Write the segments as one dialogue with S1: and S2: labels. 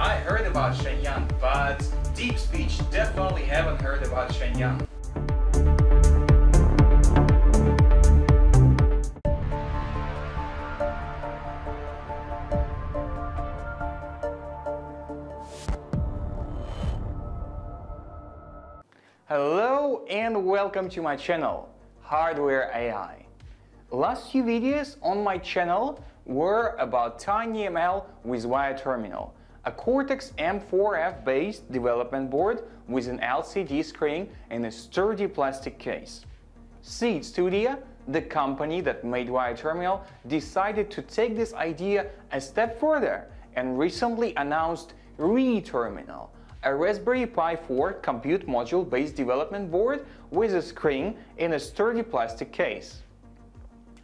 S1: I heard about Shenyang, but Deep Speech definitely haven't heard about Shenyang. Hello and welcome to my channel, Hardware AI. Last few videos on my channel were about TinyML with Wio Terminal, a Cortex M4F based development board with an LCD screen and a sturdy plastic case. Seeed Studio, the company that made Wio Terminal, decided to take this idea a step further and recently announced ReTerminal, a Raspberry Pi 4 compute module based development board with a screen in a sturdy plastic case.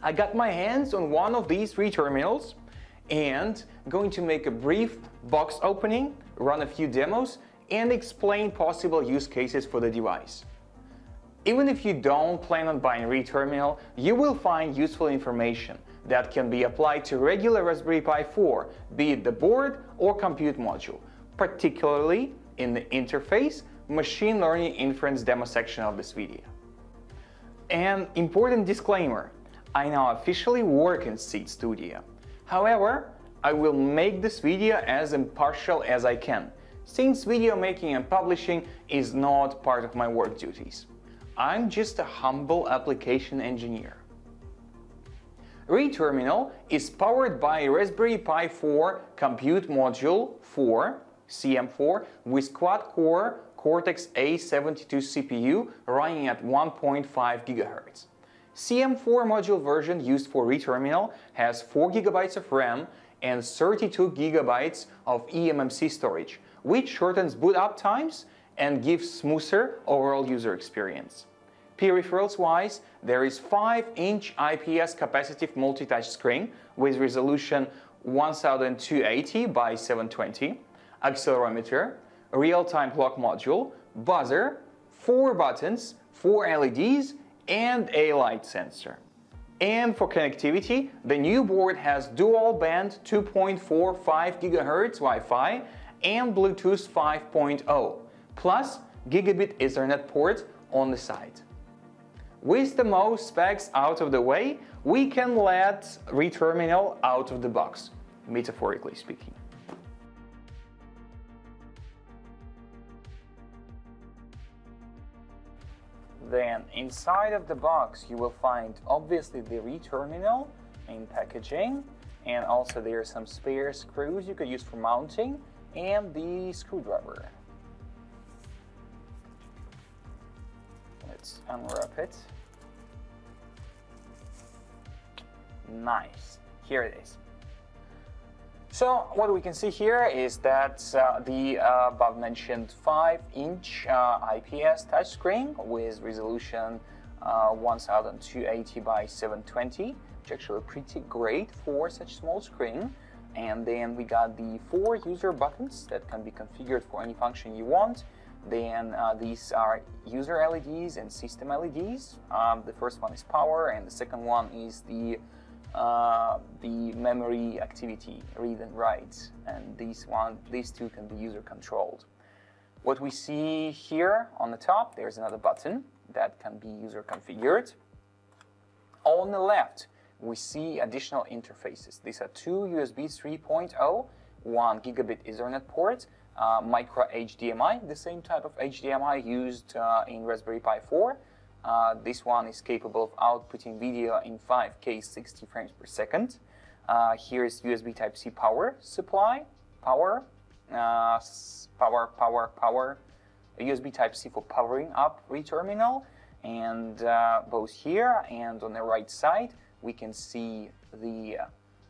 S1: I got my hands on one of these ReTerminals and going to make a brief box opening, run a few demos, and explain possible use cases for the device. Even if you don't plan on buying ReTerminal, you will find useful information that can be applied to regular Raspberry Pi 4, be it the board or compute module, particularly in the interface, machine learning inference demo section of this video. An important disclaimer, I now officially work in Seeed Studio. However, I will make this video as impartial as I can, since video making and publishing is not part of my work duties. I'm just a humble application engineer. ReTerminal is powered by Raspberry Pi 4 Compute Module 4 CM4 with quad-core Cortex-A72 CPU running at 1.5 GHz. CM4 module version used for ReTerminal has 4 GB of RAM and 32 GB of eMMC storage, which shortens boot up times and gives smoother overall user experience. Peripherals-wise, there is 5-inch IPS capacitive multi-touch screen with resolution 1280 by 720, accelerometer, real-time clock module, buzzer, 4 buttons, 4 LEDs, and a light sensor. And for connectivity, the new board has dual band 2.45 GHz Wi-Fi and Bluetooth 5.0, plus gigabit Ethernet port on the side. With the most specs out of the way, we can let ReTerminal out of the box, metaphorically speaking. Then inside of the box you will find obviously the ReTerminal in packaging and also there are some spare screws you could use for mounting and the screwdriver. Let's unwrap it. Nice. Here it is. So what we can see here is that uh, the uh, above mentioned 5-inch uh, IPS touchscreen with resolution uh, 1280 by 720, which actually pretty great for such small screen. And then we got the four user buttons that can be configured for any function you want. Then uh, these are user LEDs and system LEDs. Um, the first one is power, and the second one is the uh, the memory activity, read and write, and these one, these two can be user controlled. What we see here on the top, there's another button that can be user configured. On the left, we see additional interfaces. These are two USB 3.0, one gigabit Ethernet port, uh, micro HDMI, the same type of HDMI used uh, in Raspberry Pi 4, uh, this one is capable of outputting video in 5K 60 frames per second. Uh, here's USB Type-C power supply, power, uh, power, power, power, USB Type-C for powering up ReTerminal, and uh, both here and on the right side we can see the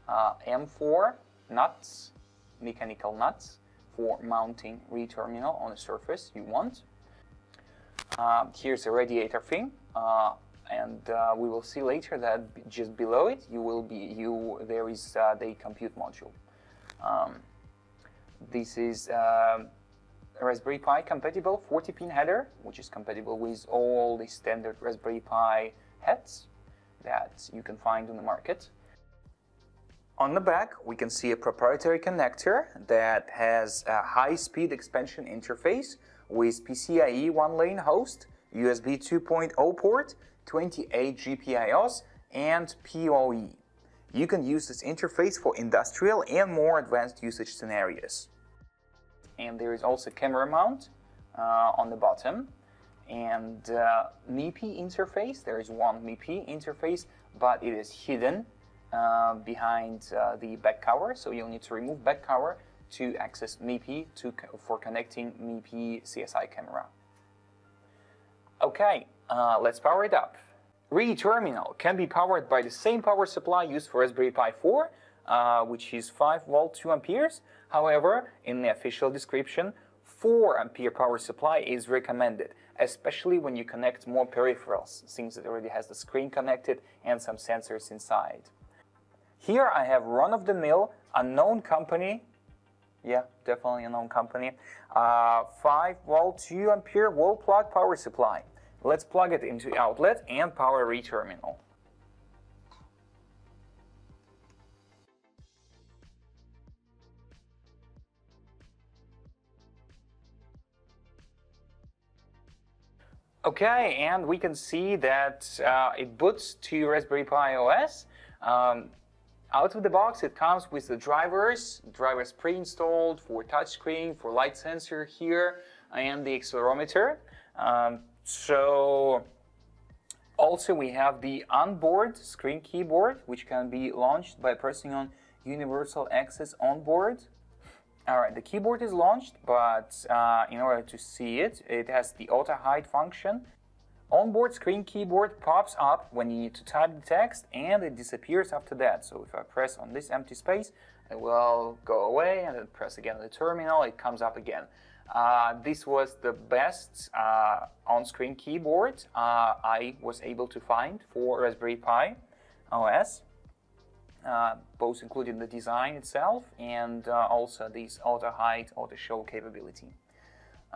S1: uh, M4 nuts, mechanical nuts for mounting ReTerminal on the surface you want. Uh, here's a radiator fin, uh, and uh, we will see later that just below it you will be you there is uh, the compute module. Um, this is uh, Raspberry Pi compatible 40 pin header, which is compatible with all the standard Raspberry Pi heads that you can find on the market. On the back, we can see a proprietary connector that has a high-speed expansion interface with PCIe one-lane host, USB 2.0 port, 28 GPIOs, and PoE. You can use this interface for industrial and more advanced usage scenarios. And there is also camera mount uh, on the bottom and uh, MIPI interface. There is one MIPI interface, but it is hidden uh, behind uh, the back cover. So you'll need to remove back cover to access MIPI to, for connecting MIPI CSI camera. Okay, uh, let's power it up. ReTerminal can be powered by the same power supply used for Raspberry Pi 4, uh, which is 5 volt 2 amperes. However, in the official description, 4 ampere power supply is recommended, especially when you connect more peripherals, since it already has the screen connected and some sensors inside. Here I have run-of-the-mill, unknown company, yeah, definitely a known company, uh, 5 volt 2 ampere wall plug power supply. Let's plug it into outlet and power ReTerminal. Okay, and we can see that uh, it boots to Raspberry Pi OS. Um, out of the box, it comes with the drivers, drivers pre-installed for touchscreen, for light sensor here, and the accelerometer. Um, so also we have the onboard screen keyboard, which can be launched by pressing on Universal Access Onboard. All right, the keyboard is launched, but uh, in order to see it, it has the auto hide function. Onboard screen keyboard pops up when you need to type the text and it disappears after that. So if I press on this empty space, it will go away and then press again on the terminal, it comes up again. Uh, this was the best uh, on-screen keyboard uh, I was able to find for Raspberry Pi OS uh, both including the design itself and uh, also this auto height, auto show capability.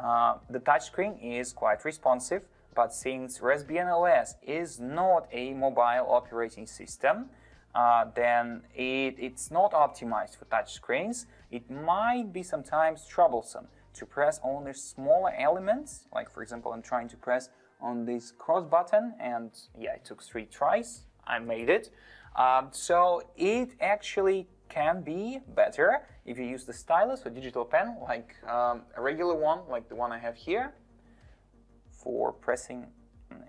S1: Uh, the touchscreen is quite responsive, but since Raspbian OS is not a mobile operating system, uh, then it, it's not optimized for touchscreens. It might be sometimes troublesome to press only smaller elements, like for example, I'm trying to press on this cross button and yeah, it took three tries, I made it. Um, so it actually can be better if you use the stylus or digital pen, like um, a regular one, like the one I have here, for pressing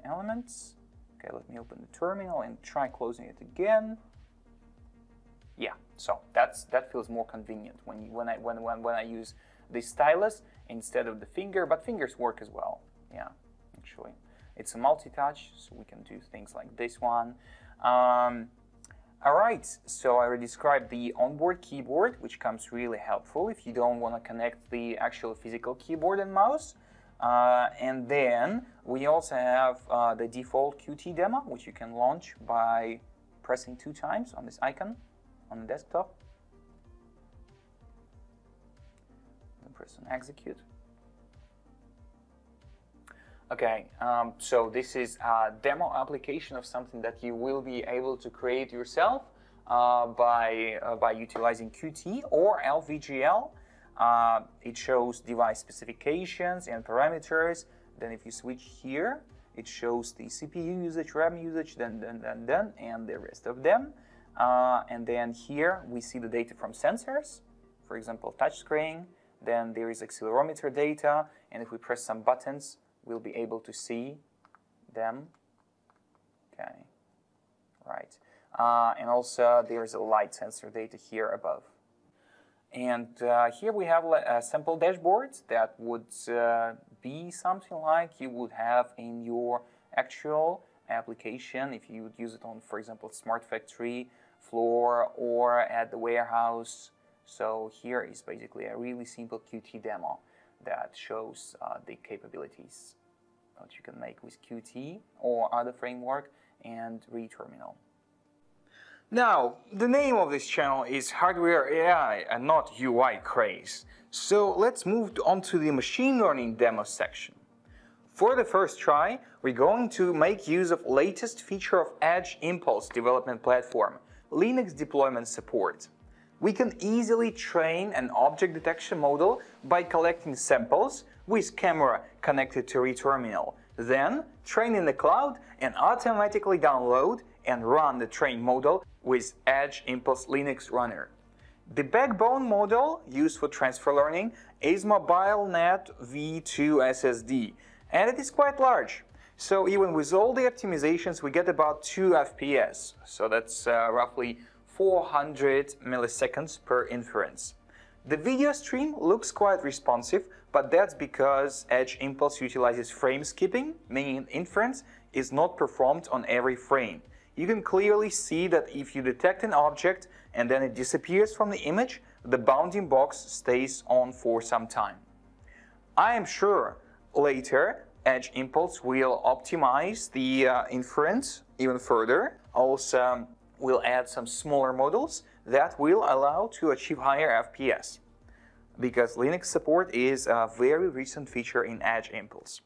S1: elements. Okay, let me open the terminal and try closing it again. Yeah, so that's that feels more convenient when you, when I when, when when I use the stylus instead of the finger, but fingers work as well. Yeah, actually, it's a multi-touch, so we can do things like this one. Um, all right, so I already described the onboard keyboard, which comes really helpful if you don't want to connect the actual physical keyboard and mouse. Uh, and then we also have uh, the default Qt demo, which you can launch by pressing two times on this icon on the desktop. And press on execute. Okay, um, so this is a demo application of something that you will be able to create yourself uh, by, uh, by utilizing Qt or LVGL. Uh, it shows device specifications and parameters. Then if you switch here, it shows the CPU usage, RAM usage, then, then, then, then, and the rest of them. Uh, and then here we see the data from sensors, for example, touchscreen. Then there is accelerometer data, and if we press some buttons, we'll be able to see them. Okay, right. Uh, and also there's a light sensor data here above. And uh, here we have a sample dashboards that would uh, be something like you would have in your actual application if you would use it on, for example, smart factory floor or at the warehouse. So here is basically a really simple Qt demo that shows uh, the capabilities that you can make with Qt or other framework and ReTerminal. Now, the name of this channel is Hardware AI and not UI Craze. So let's move on to the machine learning demo section. For the first try, we're going to make use of latest feature of Edge Impulse development platform, Linux deployment support. We can easily train an object detection model by collecting samples with camera connected to ReTerminal, then train in the cloud and automatically download and run the trained model with Edge Impulse Linux Runner. The backbone model used for transfer learning is MobileNet V2 SSD, and it is quite large. So even with all the optimizations, we get about 2 FPS. So that's uh, roughly 400 milliseconds per inference. The video stream looks quite responsive, but that's because Edge Impulse utilizes frame skipping, meaning inference is not performed on every frame. You can clearly see that if you detect an object and then it disappears from the image, the bounding box stays on for some time. I am sure later Edge Impulse will optimize the uh, inference even further. Also, we'll add some smaller models that will allow to achieve higher FPS because Linux support is a very recent feature in Edge Impulse.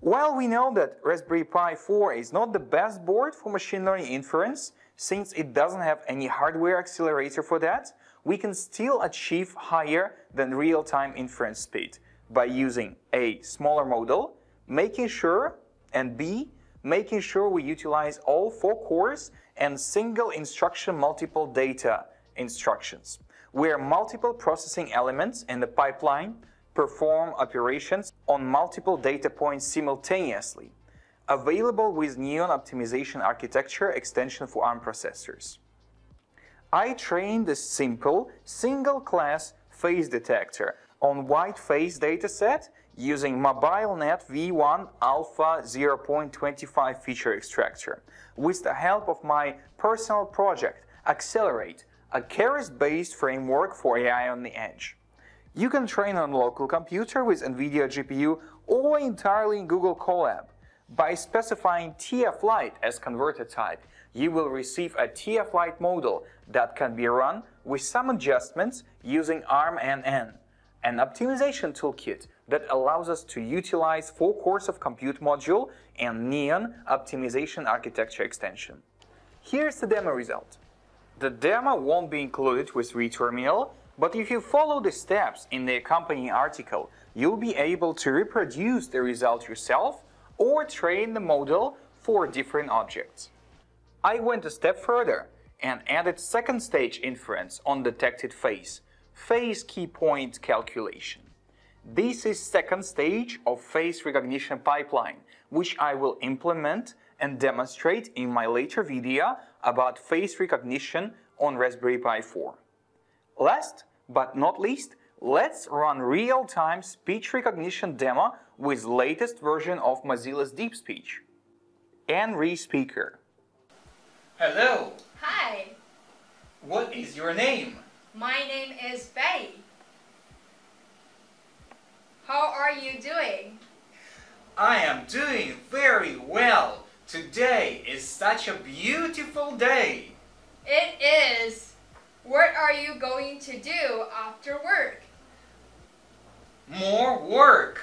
S1: While we know that Raspberry Pi 4 is not the best board for machine learning inference, since it doesn't have any hardware accelerator for that, we can still achieve higher than real-time inference speed by using a smaller model, making sure, and B, making sure we utilize all four cores and single instruction multiple data instructions, where multiple processing elements in the pipeline perform operations on multiple data points simultaneously, available with Neon Optimization Architecture extension for ARM processors. I trained a simple single-class face detector on WIDER FACE dataset using MobileNet V1 Alpha 0.25 feature extractor with the help of my personal project, aXeleRate, a Keras-based framework for AI on the edge. You can train on a local computer with NVIDIA GPU or entirely in Google Colab. By specifying TF-Lite as converter type, you will receive a TF-Lite model that can be run with some adjustments using ARMNN, an optimization toolkit that allows us to utilize four cores of compute module and Neon optimization architecture extension. Here's the demo result. The demo won't be included with ReTerminal, but if you follow the steps in the accompanying article, you'll be able to reproduce the result yourself or train the model for different objects. I went a step further and added second stage inference on detected face, face key point calculation. This is second stage of face recognition pipeline, which I will implement and demonstrate in my later video about face recognition on Raspberry Pi 4. Last but not least, let's run real-time speech recognition demo with latest version of Mozilla's Deep Speech. Henry Speaker. Hello.
S2: Hi,
S1: What is your name?
S2: my name is Betty. How are you doing?
S1: I am doing very well. Today is such a beautiful day.
S2: It is. What are you going to do after work?
S1: More work.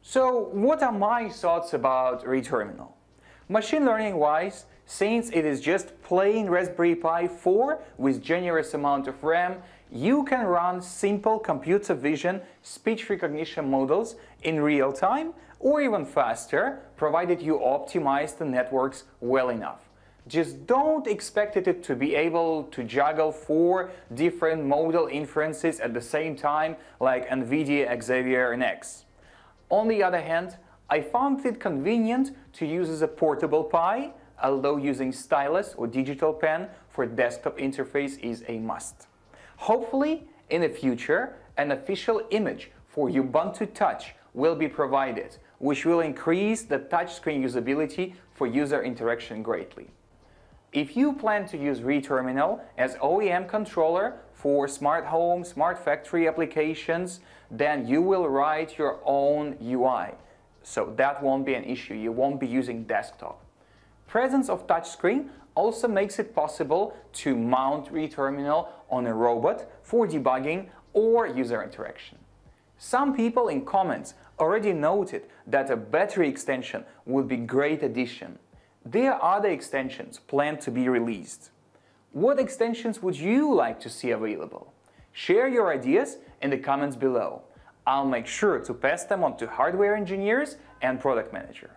S1: So, what are my thoughts about ReTerminal? Machine learning wise, since it is just plain Raspberry Pi 4 with generous amount of RAM, you can run simple computer vision speech recognition models in real time or even faster, provided you optimize the networks well enough. Just don't expect it to be able to juggle four different modal inferences at the same time like NVIDIA Xavier NX. On the other hand, I found it convenient to use as a portable Pi, although using stylus or digital pen for desktop interface is a must. Hopefully, in the future, an official image for Ubuntu Touch will be provided, which will increase the touchscreen usability for user interaction greatly. If you plan to use ReTerminal as OEM controller for smart home, smart factory applications, then you will write your own UI. So that won't be an issue. You won't be using desktop. Presence of touchscreen also makes it possible to mount ReTerminal on a robot for debugging or user interaction. Some people in comments already noted that a battery extension would be great addition. There are other extensions planned to be released. What extensions would you like to see available? Share your ideas in the comments below. I'll make sure to pass them on to hardware engineers and product manager.